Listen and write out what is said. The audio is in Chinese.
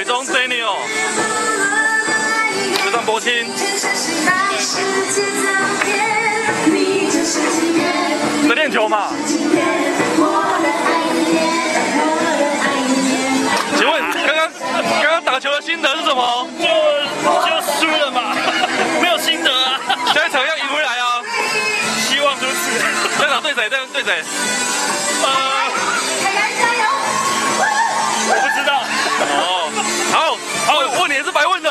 水中 Daniel，这张博清，在练球嘛？请问刚刚刚刚打球的心得是什么？就就输了嘛，没有心得啊。下一场要赢回来啊！希望如此。下一场对谁？对对谁？呃，问你也是白问的，